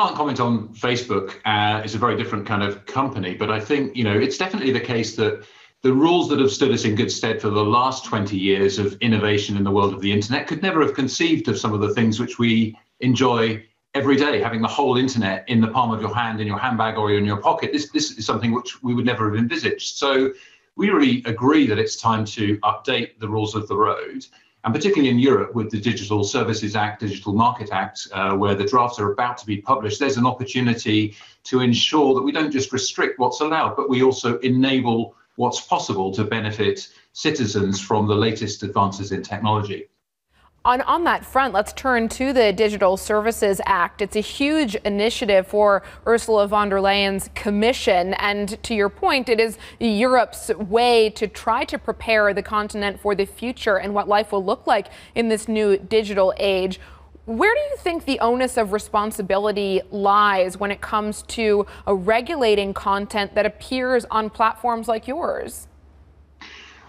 can't comment on Facebook. Uh, it's a very different kind of company, but I think you know it's definitely the case that the rules that have stood us in good stead for the last 20 years of innovation in the world of the internet could never have conceived of some of the things which we enjoy every day, having the whole internet in the palm of your hand, in your handbag, or in your pocket. This, this is something which we would never have envisaged. So we really agree that it's time to update the rules of the road. And particularly in Europe, with the Digital Services Act, Digital Market Act, uh, where the drafts are about to be published, there's an opportunity to ensure that we don't just restrict what's allowed, but we also enable what's possible to benefit citizens from the latest advances in technology. On, on that front, let's turn to the Digital Services Act. It's a huge initiative for Ursula von der Leyen's commission. And to your point, it is Europe's way to try to prepare the continent for the future and what life will look like in this new digital age. Where do you think the onus of responsibility lies when it comes to regulating content that appears on platforms like yours?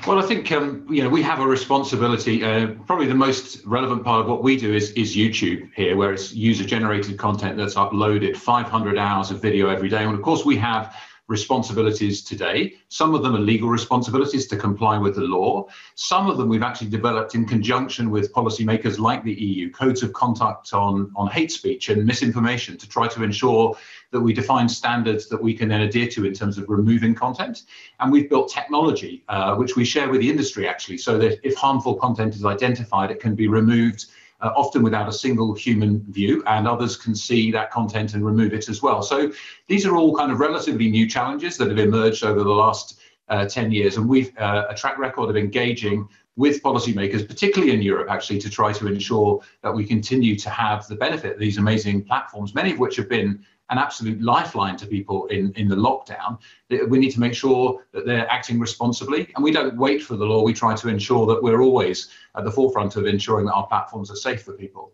Well, I think um, you know we have a responsibility. Uh, probably the most relevant part of what we do is is YouTube here, where it's user-generated content that's uploaded, 500 hours of video every day, and of course we have responsibilities today. Some of them are legal responsibilities to comply with the law. Some of them we've actually developed in conjunction with policymakers like the EU, codes of conduct on, on hate speech and misinformation to try to ensure that we define standards that we can then adhere to in terms of removing content. And we've built technology, uh, which we share with the industry actually, so that if harmful content is identified, it can be removed uh, often without a single human view, and others can see that content and remove it as well. So these are all kind of relatively new challenges that have emerged over the last uh, 10 years, and we've uh, a track record of engaging with policymakers, particularly in Europe, actually, to try to ensure that we continue to have the benefit of these amazing platforms, many of which have been an absolute lifeline to people in, in the lockdown. We need to make sure that they're acting responsibly. And we don't wait for the law. We try to ensure that we're always at the forefront of ensuring that our platforms are safe for people.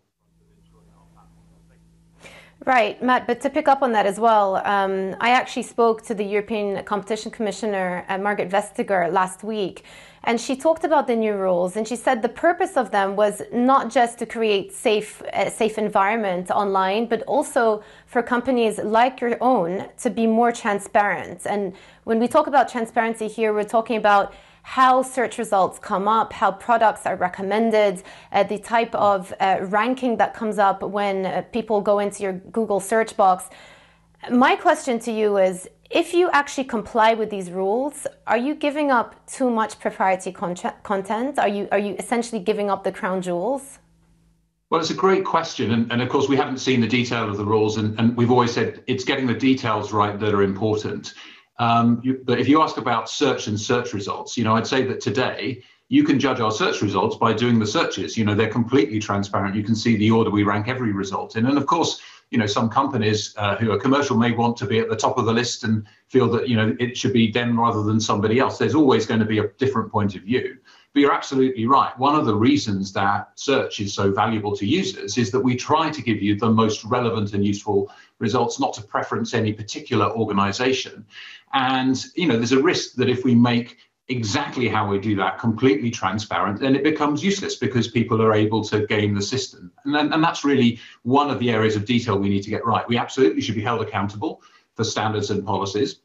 Right, Matt, but to pick up on that as well, um, I actually spoke to the European Competition Commissioner, uh, Margrethe Vestager, last week, and she talked about the new rules. And she said the purpose of them was not just to create safe, a safe environment online, but also for companies like your own to be more transparent. And when we talk about transparency here, we're talking about how search results come up, how products are recommended, uh, the type of uh, ranking that comes up when uh, people go into your Google search box. My question to you is if you actually comply with these rules, are you giving up too much proprietary content? Are you, are you essentially giving up the crown jewels? Well, it's a great question. And, and of course, we haven't seen the detail of the rules. And, and we've always said it's getting the details right that are important. Um, you, but if you ask about search and search results, you know, I'd say that today you can judge our search results by doing the searches. You know, they're completely transparent. You can see the order we rank every result in. And of course, you know, some companies uh, who are commercial may want to be at the top of the list and feel that, you know, it should be them rather than somebody else. There's always going to be a different point of view. But you're absolutely right. One of the reasons that search is so valuable to users is that we try to give you the most relevant and useful results, not to preference any particular organization. And, you know, there's a risk that if we make exactly how we do that completely transparent, then it becomes useless because people are able to game the system. And, then, and that's really one of the areas of detail we need to get right. We absolutely should be held accountable for standards and policies.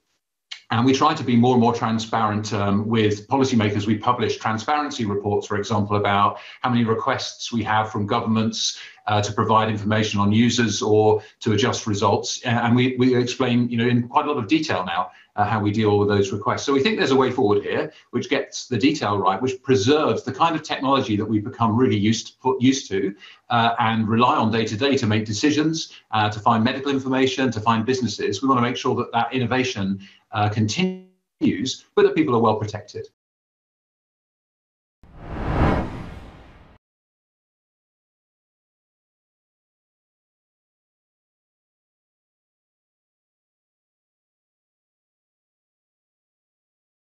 And we try to be more and more transparent um, with policymakers. We publish transparency reports, for example, about how many requests we have from governments uh, to provide information on users or to adjust results. And we, we explain, you know, in quite a lot of detail now uh, how we deal with those requests. So we think there's a way forward here, which gets the detail right, which preserves the kind of technology that we've become really used to, put, used to uh, and rely on day to day to make decisions, uh, to find medical information, to find businesses. We want to make sure that that innovation uh, continues, but that people are well protected.